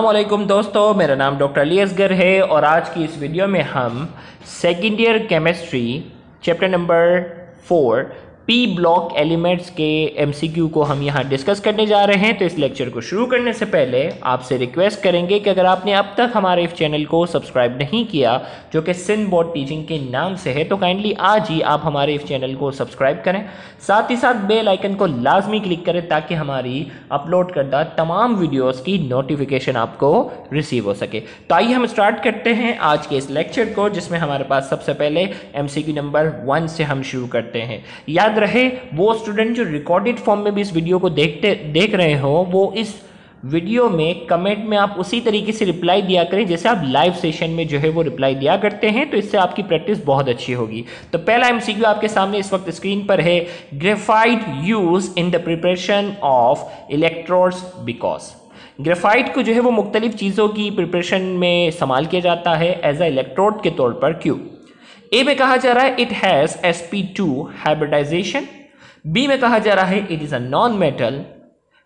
वालेकुम दोस्तों, मेरा नाम डॉक्टर अली असगर है और आज की इस वीडियो में हम second year chemistry chapter number four P block elements के एमसीक्यू को हम यहाँ डिस्कस करने जा रहे हैं। तो इस लेक्चर को शुरू करने से पहले आपसे रिक्वेस्ट करेंगे कि अगर आपने अब तक हमारे इस चैनल को सब्सक्राइब नहीं किया, जो कि सिन बोर्ड टीचिंग के नाम से है तो काइंडली आज ही आप हमारे इस चैनल को सब्सक्राइब करें। साथ ही साथ बेल आइकन को लाजमी क्लिक करें, ताकि हमारी अपलोड करदा तमाम वीडियोज़ की नोटिफिकेशन आपको रिसीव हो सके। तो आइए हम स्टार्ट करते हैं आज के इस लेक्चर को, जिसमें हमारे पास सबसे पहले एमसीक्यू नंबर वन से हम शुरू करते हैं। याद याद रहे, वो स्टूडेंट जो रिकॉर्डेड फॉर्म में भी इस वीडियो को देखते, देख रहे हो, वो इस वीडियो में कमेंट में आप उसी तरीके से रिप्लाई दिया करें, जैसे आप लाइव सेशन में जो है वो रिप्लाई दिया करते हैं तो इससे आपकी प्रैक्टिस बहुत अच्छी होगी। तो पहला एमसीक्यू आपके सामने इस वक्त स्क्रीन पर है graphite use in the preparation of electrodes because graphite को जो है वो मुख्तलिफ़ चीज़ों की प्रिपरेशन में इस्तेमाल किया जाता है एज अ इलेक्ट्रोड के तौर पर क्यों ए में कहा जा रहा है it has S P two hybridization B में कहा जा रहा है it is a non metal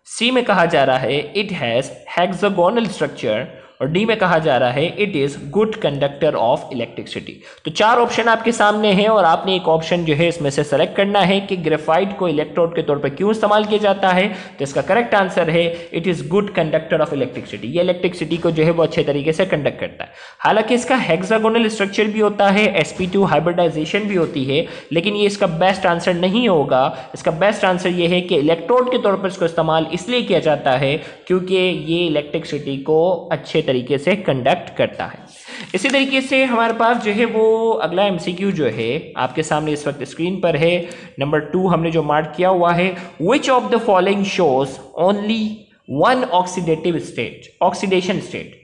C में कहा जा रहा है इट हैज़ हेक्सागोनल स्ट्रक्चर और डी में कहा जा रहा है it is good conductor of electricity तो चार ऑप्शन आपके सामने हैं और आपने एक ऑप्शन जो है इसमें से सेलेक्ट करना है कि ग्रेफाइट को इलेक्ट्रोड के तौर पर क्यों इस्तेमाल किया जाता है। तो इसका करेक्ट आंसर है it is good conductor of electricity ये इलेक्ट्रिसिटी को जो है वो अच्छे तरीके से कंडक्ट करता है। हालाँकि इसका हेक्सागोनल स्ट्रक्चर भी होता है एसपी टू हाइब्रिडाइजेशन भी होती है, लेकिन ये इसका बेस्ट आंसर नहीं होगा। इसका बेस्ट आंसर ये है कि इलेक्ट्रोड के तौर पर इसको इस्तेमाल इसलिए किया जाता है क्योंकि ये इलेक्ट्रिसिटी को अच्छे तरीके से कंडक्ट करता है। इसी तरीके से हमारे पास जो है वो अगला एमसीक्यू जो है, आपके सामने इस वक्त स्क्रीन पर है। नंबर टू हमने जो मार्क किया हुआ है which of the following shows only one oxidative state oxidation state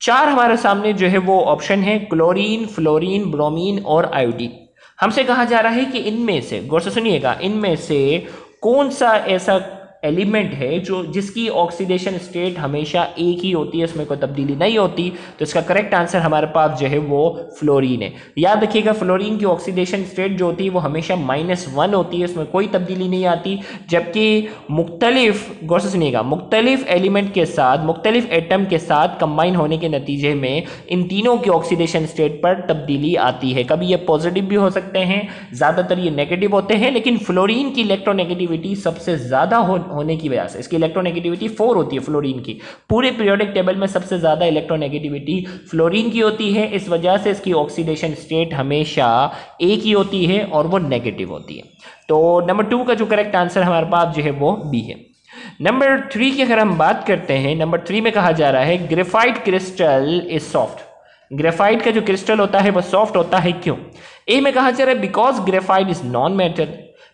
चार हमारे सामने जो है वो ऑप्शन है क्लोरीन फ्लोरीन ब्रोमीन और आयोडीन हमसे कहा जा रहा है कि इनमें से, गौर से सुनिएगा, इनमें से कौन सा ऐसा एलिमेंट है जो जिसकी ऑक्सीडेशन स्टेट हमेशा एक ही होती है, उसमें कोई तब्दीली नहीं होती। तो इसका करेक्ट आंसर हमारे पास जो है वो फ्लोरीन है। याद रखिएगा फ्लोरीन की ऑक्सीडेशन स्टेट जो होती है, वो हमेशा माइनस वन होती है, उसमें कोई तब्दीली नहीं आती। जबकि मुख्तलिफ़, गौर से सुनिएगा, मुख्तलिफ़ एलिमेंट के साथ, मुख्तलिफ़ एटम के साथ कंबाइन होने के नतीजे में इन तीनों की ऑक्सीडेशन स्टेट पर तब्दीली आती है। कभी ये पॉजिटिव भी हो सकते हैं, ज़्यादातर ये नेगेटिव होते हैं, लेकिन फ्लोरीन की इलेक्ट्रोनेगेटिविटी सबसे ज़्यादा हो होने की वजह से। इसकी इलेक्ट्रोनेगेटिविटी फोर होती है फ्लोरीन की। पूरे पीरियोडिक टेबल में सबसे ज़्यादा इलेक्ट्रोनेगेटिविटी फ्लोरीन की होती है। इस वजह से इसकी ऑक्सीडेशन स्टेट हमेशा एक ही होती है और वो नेगेटिव होती है। तो नंबर टू का जो करेक्ट आंसर हमारे पास जो है वो बी है। नंबर थ्री की अगर हम बात करते हैं नंबर थ्री में कहा जा रहा है graphite crystal is soft graphite का जो क्रिस्टल होता है, वो सॉफ्ट होता है क्यों? ए में कहा जा रहा है because graphite is non metal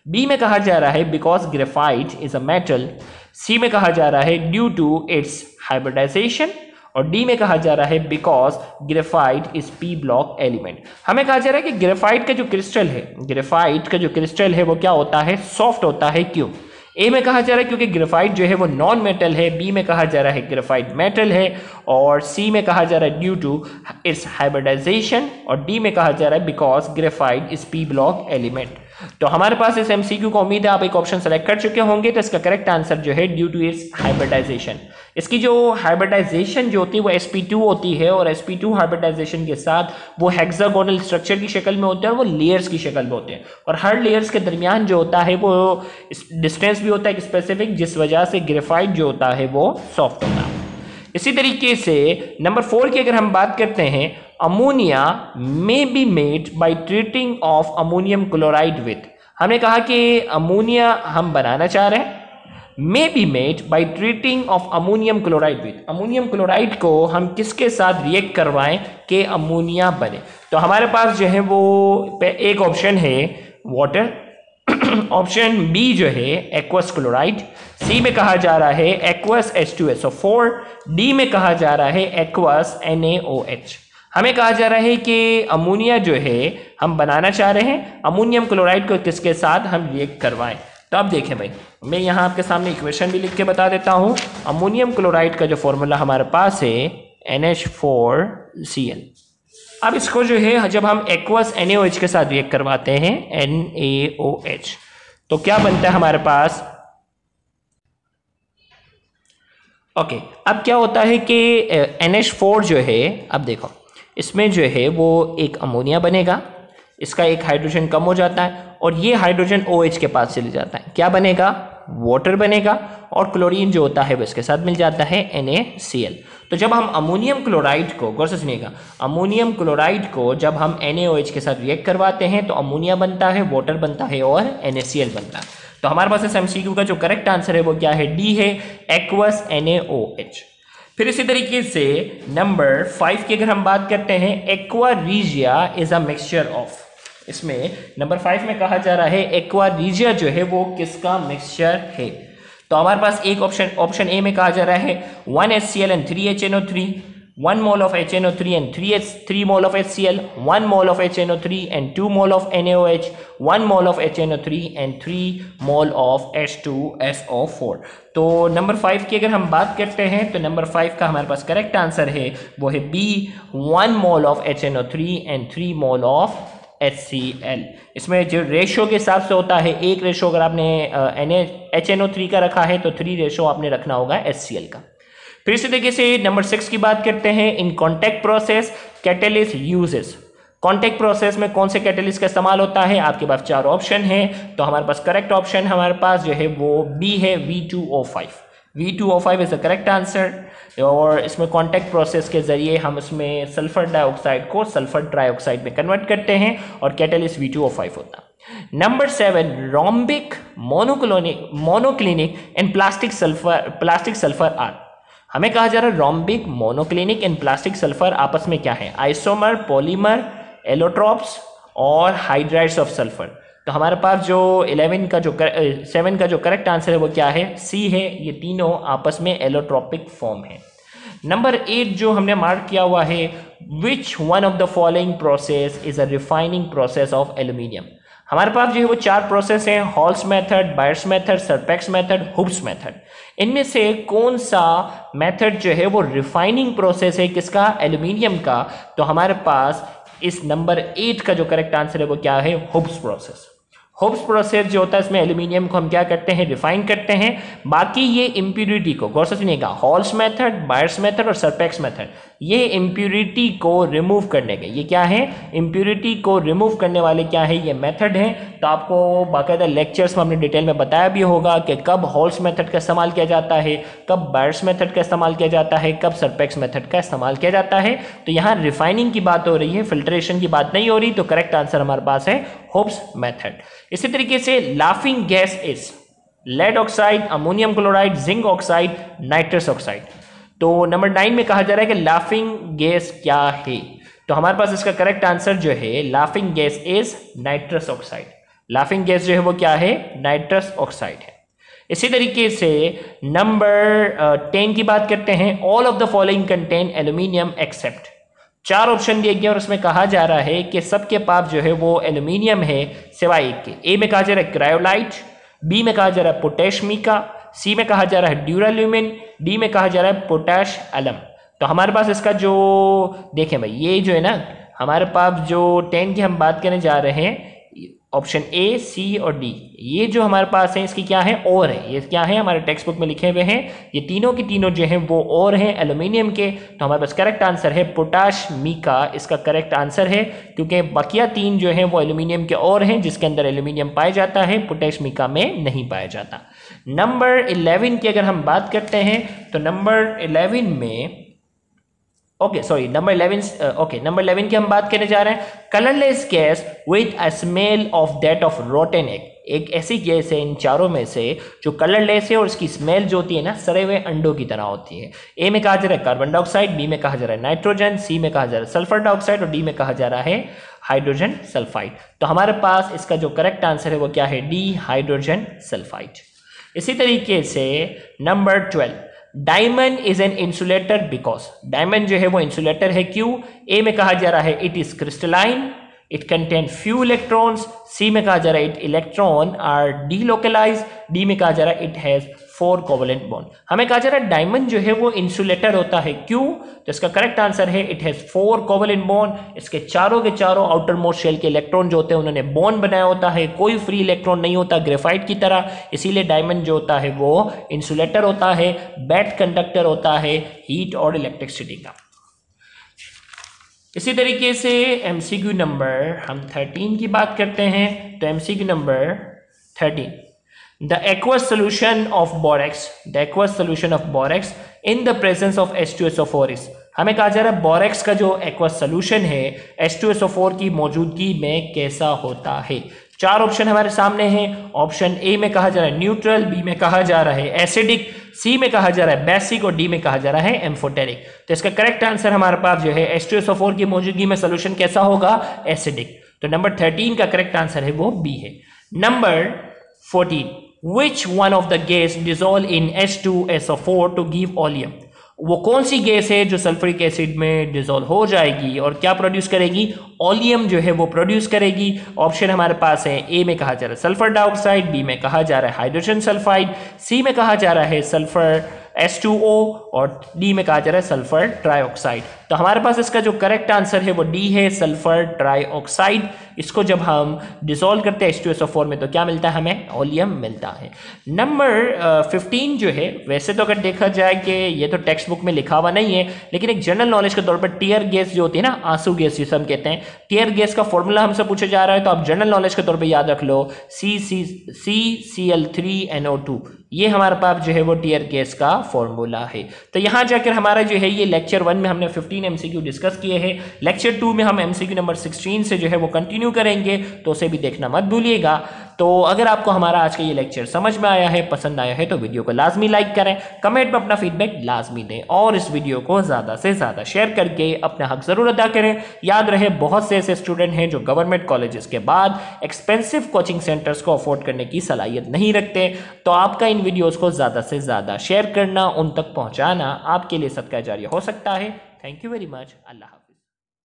B में कहा जा रहा है because graphite is a metal C में कहा जा रहा है ड्यू टू इट्स हाइब्रिडाइजेशन और डी में कहा जा रहा है because graphite is P block element हमें कहा जा रहा है कि ग्रेफाइट का जो क्रिस्टल है ग्रेफाइट का जो क्रिस्टल है वो क्या होता है? सॉफ्ट होता है. क्यों? ए में कहा जा रहा है क्योंकि ग्रेफाइट जो है वो नॉन मेटल है. बी में कहा जा रहा है ग्रेफाइट मेटल है. और सी में कहा जा रहा है ड्यू टू इट्स हाइब्रिडाइजेशन और डी में कहा जा रहा है because graphite is P block element तो हमारे पास इस एमसीक्यू को उम्मीद है आप एक ऑप्शन सेलेक्ट कर चुके होंगे तो इसका करेक्ट आंसर जो है ड्यू टू इट्स हाइब्रिडाइजेशन इसकी जो हाइब्रिडाइजेशन जो होती है, वो sp2 होती है और sp2 हाइब्रिडाइजेशन के साथ वो हेक्सागोनल स्ट्रक्चर की शक्ल में होते हैं और वो लेयर्स की शक्ल में होते हैं. और हर लेयर्स के दरमियान जो होता है, वो डिस्टेंस भी होता है स्पेसिफिक जिस वजह से ग्रेफाइट जो होता है वो सॉफ्ट होता है. इसी तरीके से नंबर फोर की अगर हम बात करते हैं ammonia may be made by treating of ammonium chloride with हमने कहा कि अमोनिया हम बनाना चाह रहे हैं। May be made by treating of ammonium chloride with ammonium chloride को हम किसके साथ रिएक्ट करवाएँ कि अमोनिया बने। तो हमारे पास जो है वो एक ऑप्शन है वाटर ऑप्शन बी जो है एक्वस क्लोराइड सी में कहा जा रहा है aqueous H two S O four D में कहा जा रहा है aqueous N A O H हमें कहा जा रहा है कि अमोनिया जो है, हम बनाना चाह रहे हैं, अमोनियम क्लोराइड को किसके साथ हम रिएक्ट करवाएँ? तो अब देखें भाई, मैं यहाँ आपके सामने इक्वेशन भी लिख के बता देता हूँ। अमोनियम क्लोराइड का जो फॉर्मूला हमारे पास है N H four C L अब इसको जो है, जब हम एक्वस एन एच के साथ रिएक्ट करवाते हैं एन ए ओ एच तो क्या बनता है हमारे पास? ओके अब क्या होता है कि एन एच फोर जो है, अब देखो। इसमें जो है वो एक अमोनिया बनेगा, इसका एक हाइड्रोजन कम हो जाता है और ये हाइड्रोजन ओ OH के पास चले जाता है। क्या बनेगा? वाटर बनेगा और क्लोरीन जो होता है वो इसके साथ मिल जाता है NaCl तो जब हम अमोनियम क्लोराइड को, गौर से सुनिएगा, अमोनियम क्लोराइड को जब हम एन NaOH के साथ रिएक्ट करवाते हैं तो अमोनिया बनता है वाटर बनता है और NaCl बनता है। तो हमारे पास इस एमसीक्यू का जो करेक्ट आंसर है, वो क्या है? डी है एक्वस NaOH फिर इसी तरीके से नंबर फाइव की अगर हम बात करते हैं aqua regia is a mixture of इसमें नंबर फाइव में कहा जा रहा है एक्वा रीजिया जो है वो किसका मिक्सचर है? तो हमारे पास एक ऑप्शन ऑप्शन ए में कहा जा रहा है one S C L and three H N O three one mole of H N O three and three H three mole of H C L one mole of H N O H one mole of H N O three and three mole of H two S O four तो number five की अगर हम बात करते हैं तो number five का हमारे पास करेक्ट आंसर है, वो है B one mole of H N O three and three mole of H C L इसमें जो रेशो के हिसाब से होता है, एक रेशो अगर आपने N H N O three का रखा है तो थ्री रेशो आपने रखना होगा एच सी एल का। फिर इसी तरीके से नंबर सिक्स की बात करते हैं, in contact process catalyst uses contact process में कौन से कैटेलिस्ट का इस्तेमाल होता है? आपके पास चार ऑप्शन है तो हमारे पास करेक्ट ऑप्शन हमारे पास जो है वो बी है V two O five V two O five is the correct answer और इसमें कॉन्टैक्ट प्रोसेस के ज़रिए हम इसमें सल्फ़र डाइऑक्साइड को सल्फ़र ट्राइऑक्साइड में कन्वर्ट करते हैं और catalyst V two O five होता. है number seven rhombic monoclonic monoclinic and plastic sulphur plastic sulphur are हमें कहा जा रहा है rhombic monoclinic and plastic sulphur आपस में क्या है? आइसोमर पॉलीमर एलोट्रॉप्स और हाइड्राइड्स ऑफ़ सल्फ़र तो हमारे पास जो 11 का जो कर, सेवन का जो करेक्ट आंसर है वो क्या है? सी है। ये तीनों आपस में एलोट्रॉपिक फॉर्म है। नंबर एट जो हमने मार्क किया हुआ है which one of the following process is a refining process of aluminium हमारे पास जो है वो चार प्रोसेस हैं Hall's method Bayer's method Serpeck's method Hoope's method इनमें से कौन सा मेथड जो है वो रिफाइनिंग प्रोसेस है, किसका? एल्यूमिनियम का। तो हमारे पास इस नंबर एट का जो करेक्ट आंसर है वो क्या है? हुब्स प्रोसेस होप्स प्रोसेस जो होता है, इसमें एल्यूमिनियम को हम क्या करते हैं, रिफाइन करते हैं। बाकी ये इम्प्यूरिटी को, गौर से सुनिएगा हॉल्स मेथड बायर्स मेथड और सरपेक्स मेथड ये इम्प्यूरिटी को रिमूव करने के। ये क्या है? इम्प्यूरिटी को रिमूव करने वाले क्या है? ये मेथड है। तो आपको बाकायदा लेक्चर्स में हमने डिटेल में बताया भी होगा कि कब हॉल्स मेथड का इस्तेमाल किया जाता है, कब बायर्स मेथड का इस्तेमाल किया जाता है, कब सरपेक्स मेथड का इस्तेमाल किया जाता है। तो यहाँ रिफाइनिंग की बात हो रही है फिल्ट्रेशन की बात नहीं हो रही तो करेक्ट आंसर हमारे पास है होप्स मेथड इसी तरीके से laughing gas is lead oxide ammonium chloride zinc oxide nitrous oxide तो नंबर नाइन में कहा जा रहा है कि लाफिंग गैस क्या है? तो हमारे पास इसका करेक्ट आंसर जो है laughing gas is nitrous oxide laughing gas जो है वो क्या है? नाइट्रस ऑक्साइड है. इसी तरीके से नंबर टेन uh, की बात करते हैं. All of the following contain aluminium except चार ऑप्शन दिए गए और उसमें कहा जा रहा है कि सबके पाप जो है वो एल्यूमिनियम है सिवाय एक के। ए में कहा जा रहा है क्रायोलाइट बी में कहा जा रहा है पोटेशमिका सी में कहा जा रहा है ड्यूराल्यूमिन डी में कहा जा रहा है पोटैश अलम तो हमारे पास इसका जो, देखें भाई, ये जो है ना, हमारे पास जो टेन की हम बात करने जा रहे हैं ऑप्शन ए, सी और डी। ये जो हमारे पास है, इसकी क्या है? और है। ये क्या है? हमारे टेक्स्ट बुक में लिखे हुए हैं। ये तीनों की तीनों जो हैं, वो और हैं एल्यूमिनियम के। तो हमारे पास करेक्ट आंसर है पोटाश मीका इसका करेक्ट आंसर है, क्योंकि बकिया तीन जो हैं, वो एल्यूमिनियम के और हैं, जिसके अंदर एल्यूमिनियम पाया जाता है पोटेश मीका में नहीं पाया जाता। नंबर इलेवन की अगर हम बात करते हैं तो नंबर इलेवन में okay sorry number eleven okay number eleven की हम बात करने जा रहे हैं। Colourless gas with a smell of that of rotten egg एक ऐसी गैस है इन चारों में से जो कलरलेस है और इसकी स्मेल जो होती है ना सरे हुए अंडों की तरह होती है। ए में कहा जा रहा है कार्बन डाइऑक्साइड बी में कहा जा रहा है नाइट्रोजन सी में कहा जा रहा है सल्फ़र डाइऑक्साइड और डी में कहा जा रहा है हाइड्रोजन सल्फाइड तो हमारे पास इसका जो करेक्ट आंसर है वो क्या है? डी हाइड्रोजन सल्फाइड इसी तरीके से number twelve diamond is an insulator because diamond जो है वो इंसुलेटर है क्यों? ए में कहा जा रहा है, it is crystalline it contain few electrons C में कहा जा रहा है it electron are delocalise D में कहा जा रहा है it has four covalent bond हमें कहा जा रहा है डायमंड जो है वो इंसुलेटर होता है। क्यों? तो इसका करेक्ट आंसर है it has four covalent bond इसके चारों के चारों आउटर मोस्ट शेल के इलेक्ट्रॉन जो होते हैं, उन्होंने बॉन्ड बनाया होता है। कोई फ्री इलेक्ट्रॉन नहीं होता ग्रेफाइट की तरह। इसीलिए डायमंड जो होता है वो इंसुलेटर होता है बैट कंडक्टर होता है हीट और इलेक्ट्रिसिटी का। इसी तरीके से एमसीक्यू नंबर हम थर्टीन की बात करते हैं तो MCQ number thirteen the aqueous solution of borax the aqueous solution of borax in the presence of S two S O four इस हमें कहा जा रहा है बोरेक्स का जो एक्वस सोल्यूशन है H2SO4 की मौजूदगी में कैसा होता है? चार ऑप्शन हमारे सामने हैं। ऑप्शन ए में कहा जा रहा है न्यूट्रल बी में कहा जा रहा है एसिडिक सी में कहा जा रहा है बेसिक और डी में कहा जा रहा है एम्फोटेरिक तो इसका करेक्ट आंसर हमारे पास जो है H2SO4 की मौजूदगी में सोल्यूशन कैसा होगा? एसिडिक तो नंबर थर्टीन का करेक्ट आंसर है, वो बी है। Number fourteen which one of the gas dissolve in H2SO4 to give oleum वो कौन सी गैस है जो सल्फ्रिक एसिड में डिजोल्व हो जाएगी और क्या प्रोड्यूस करेगी? ओलियम जो है वो प्रोड्यूस करेगी। ऑप्शन हमारे पास है ए में कहा जा रहा है सल्फ़र डाइऑक्साइड बी में कहा जा रहा है हाइड्रोजन सल्फाइड सी में कहा जा रहा है सल्फ़र एस टू ओ और डी में कहा जा रहा है सल्फ़र ट्राईऑक्साइड तो हमारे पास इसका जो करेक्ट आंसर है, वो डी है सल्फ़र ट्राईऑक्साइड इसको जब हम डिसॉल्व करते हैं H2SO4 में तो क्या मिलता है हमें? ओलियम मिलता है। नंबर फिफ्टीन जो है, वैसे तो अगर देखा जाए कि ये तो टेक्स्ट बुक में लिखा हुआ नहीं है, लेकिन एक जनरल नॉलेज के तौर पर टीयर गैस जो होती है ना, आँसू गैस जिसे हम कहते हैं टीयर गैस का फॉर्मूला हमसे पूछा जा रहा है तो आप जनरल नॉलेज के तौर पर याद रख लो C C C C L three two ये हमारे पास जो है वो टीयर गैस का फॉर्मूला है। तो यहाँ जाकर हमारा जो है, ये लेक्चर वन में हमने 15 एमसीक्यू डिस्कस किए हैं। लेक्चर टू में हम एमसीक्यू नंबर 16 से जो है वो कंटिन्यू करेंगे तो उसे भी देखना मत भूलिएगा। तो अगर आपको हमारा आज का ये लेक्चर समझ में आया है, पसंद आया है तो वीडियो को लाजमी लाइक करें। कमेंट में अपना फीडबैक लाजमी दें और इस वीडियो को ज़्यादा से ज़्यादा शेयर करके अपना हक ज़रूर अदा करें। याद रहे, बहुत से ऐसे स्टूडेंट हैं जो गवर्नमेंट कॉलेजेस के बाद एक्सपेंसिव कोचिंग सेंटर्स को अफोर्ड करने की सलाहियत नहीं रखते। तो आपका इन वीडियोज़ को ज़्यादा से ज़्यादा शेयर करना, उन तक पहुँचाना आपके लिए सदका जारी हो सकता है। Thank you very much. Allah